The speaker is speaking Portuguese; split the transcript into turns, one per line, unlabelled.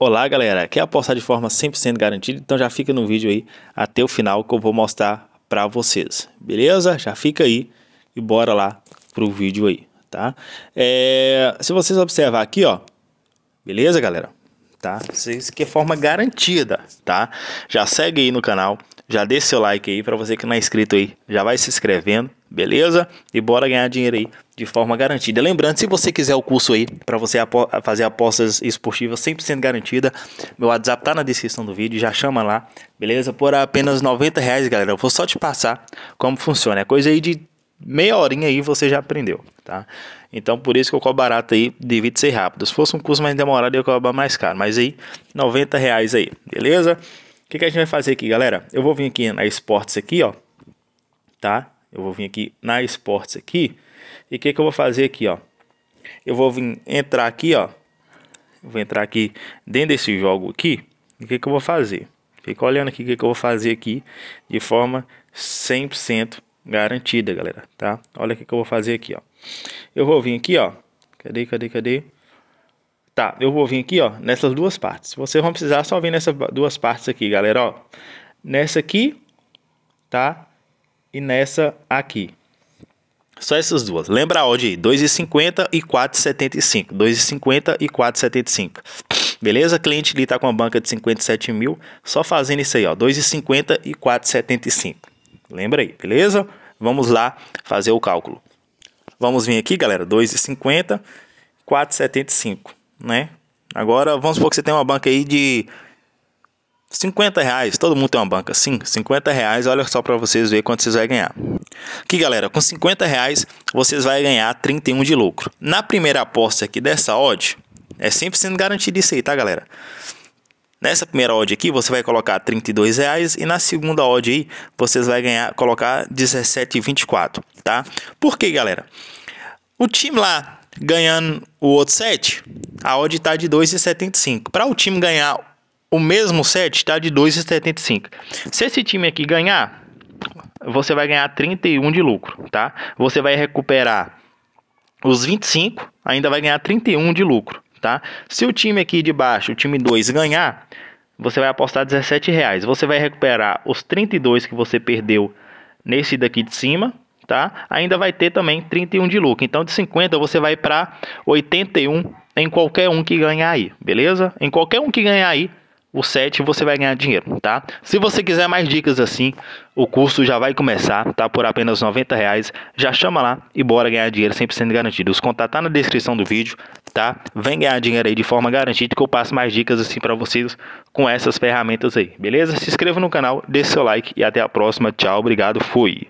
Olá galera, quer apostar de forma 100% garantida? Então já fica no vídeo aí até o final que eu vou mostrar para vocês, beleza? Já fica aí e bora lá pro vídeo aí, tá? É, se vocês observar aqui, ó, beleza galera? Tá? Isso aqui é forma garantida, tá? Já segue aí no canal, já deixa seu like aí para você que não é inscrito aí, já vai se inscrevendo, beleza? E bora ganhar dinheiro aí de forma garantida. Lembrando, se você quiser o curso aí para você fazer apostas esportivas 100% garantida, meu WhatsApp tá na descrição do vídeo, já chama lá, beleza? Por apenas 90 reais, galera. Eu vou só te passar como funciona. É coisa aí de meia horinha aí você já aprendeu, tá? Então por isso que eu cobro barato aí, devido ser rápido. Se fosse um curso mais demorado, eu cobrar mais caro. Mas aí, 90 reais aí, beleza? O que, que a gente vai fazer aqui, galera? Eu vou vir aqui na Esportes aqui, ó. Tá? Eu vou vir aqui na Esportes aqui. E o que, que eu vou fazer aqui, ó? Eu vou vir entrar aqui, ó. vou entrar aqui dentro desse jogo aqui. E o que, que eu vou fazer? Fica olhando aqui o que, que eu vou fazer aqui de forma 100% garantida, galera, tá? Olha o que, que eu vou fazer aqui, ó. Eu vou vir aqui, ó. Cadê, cadê, cadê? Tá, eu vou vir aqui, ó, nessas duas partes. Vocês vão precisar só vir nessas duas partes aqui, galera, ó. Nessa aqui, tá? E nessa aqui. Só essas duas. Lembra a odd aí, 2,50 e 4,75. 2,50 e 4,75. Beleza? Cliente ali tá com a banca de 57 mil, só fazendo isso aí, ó, 2,50 e 4,75. Lembra aí, beleza? Vamos lá fazer o cálculo. Vamos vir aqui, galera, 2,50, 4,75 né? Agora, vamos supor que você tem uma banca aí de 50 reais. Todo mundo tem uma banca, sim. 50 reais, olha só para vocês verem quanto vocês vão ganhar. Aqui, galera, com 50 reais, vocês vão ganhar 31 de lucro. Na primeira aposta aqui dessa odd, é sempre sendo garantido isso aí, tá, galera? Nessa primeira odd aqui, você vai colocar 32 reais e na segunda odd aí, vocês vão ganhar, colocar 17,24, tá? Por quê, galera? O time lá ganhando o outro set, a odd está de 2,75. Para o time ganhar o mesmo set, está de 2,75. Se esse time aqui ganhar, você vai ganhar 31 de lucro, tá? Você vai recuperar os 25, ainda vai ganhar 31 de lucro, tá? Se o time aqui de baixo, o time 2 ganhar, você vai apostar 17 reais. Você vai recuperar os 32 que você perdeu nesse daqui de cima, tá? Ainda vai ter também 31 de lucro. Então de 50 você vai para 81 em qualquer um que ganhar aí, beleza? Em qualquer um que ganhar aí, o 7 você vai ganhar dinheiro, tá? Se você quiser mais dicas assim, o curso já vai começar, tá? Por apenas 90 reais. Já chama lá e bora ganhar dinheiro 100% garantido. Os contatos tá na descrição do vídeo, tá? Vem ganhar dinheiro aí de forma garantida que eu passo mais dicas assim para vocês com essas ferramentas aí, beleza? Se inscreva no canal, deixe seu like e até a próxima. Tchau, obrigado, fui!